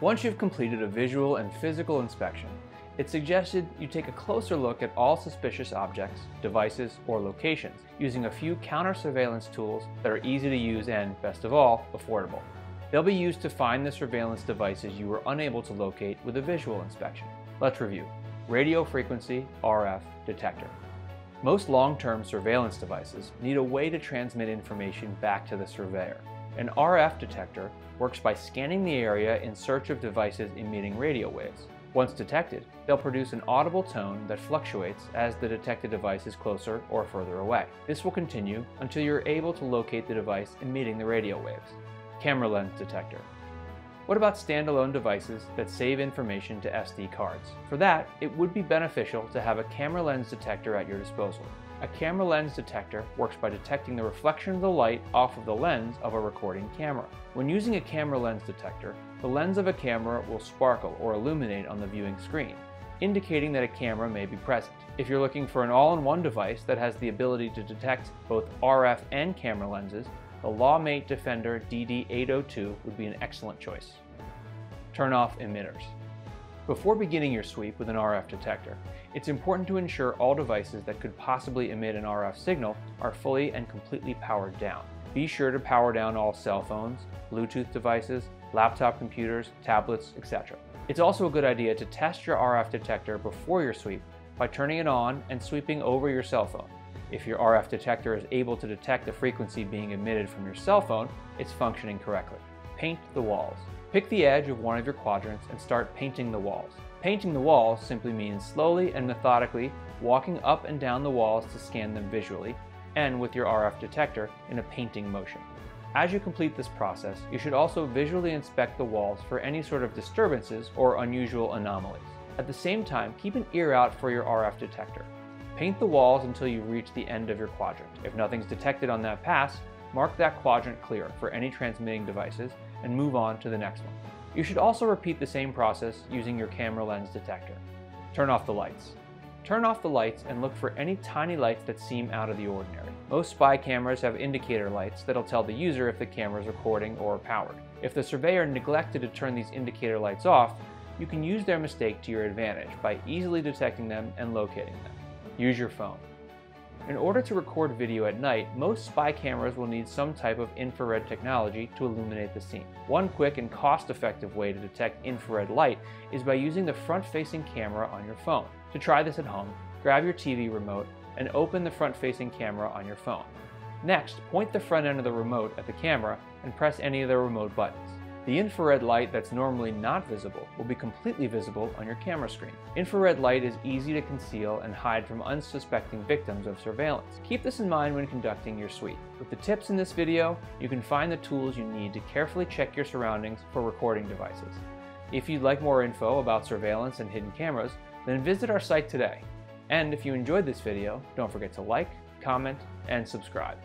Once you've completed a visual and physical inspection, it's suggested you take a closer look at all suspicious objects, devices, or locations using a few counter surveillance tools that are easy to use and, best of all, affordable. They'll be used to find the surveillance devices you were unable to locate with a visual inspection. Let's review. Radio frequency RF detector. Most long-term surveillance devices need a way to transmit information back to the surveyor. An RF detector works by scanning the area in search of devices emitting radio waves. Once detected, they'll produce an audible tone that fluctuates as the detected device is closer or further away. This will continue until you're able to locate the device emitting the radio waves camera lens detector. What about standalone devices that save information to SD cards? For that, it would be beneficial to have a camera lens detector at your disposal. A camera lens detector works by detecting the reflection of the light off of the lens of a recording camera. When using a camera lens detector, the lens of a camera will sparkle or illuminate on the viewing screen, indicating that a camera may be present. If you're looking for an all-in-one device that has the ability to detect both RF and camera lenses, the LawMate Defender DD802 would be an excellent choice. Turn off emitters. Before beginning your sweep with an RF detector, it's important to ensure all devices that could possibly emit an RF signal are fully and completely powered down. Be sure to power down all cell phones, Bluetooth devices, laptop computers, tablets, etc. It's also a good idea to test your RF detector before your sweep by turning it on and sweeping over your cell phone. If your RF detector is able to detect the frequency being emitted from your cell phone, it's functioning correctly. Paint the walls. Pick the edge of one of your quadrants and start painting the walls. Painting the walls simply means slowly and methodically walking up and down the walls to scan them visually and with your RF detector in a painting motion. As you complete this process, you should also visually inspect the walls for any sort of disturbances or unusual anomalies. At the same time, keep an ear out for your RF detector. Paint the walls until you reach the end of your quadrant. If nothing's detected on that pass, mark that quadrant clear for any transmitting devices and move on to the next one. You should also repeat the same process using your camera lens detector. Turn off the lights. Turn off the lights and look for any tiny lights that seem out of the ordinary. Most spy cameras have indicator lights that'll tell the user if the camera is recording or powered. If the surveyor neglected to turn these indicator lights off, you can use their mistake to your advantage by easily detecting them and locating them. Use your phone. In order to record video at night, most spy cameras will need some type of infrared technology to illuminate the scene. One quick and cost-effective way to detect infrared light is by using the front-facing camera on your phone. To try this at home, grab your TV remote and open the front-facing camera on your phone. Next, point the front end of the remote at the camera and press any of the remote buttons. The infrared light that's normally not visible will be completely visible on your camera screen. Infrared light is easy to conceal and hide from unsuspecting victims of surveillance. Keep this in mind when conducting your sweep. With the tips in this video, you can find the tools you need to carefully check your surroundings for recording devices. If you'd like more info about surveillance and hidden cameras, then visit our site today. And if you enjoyed this video, don't forget to like, comment, and subscribe.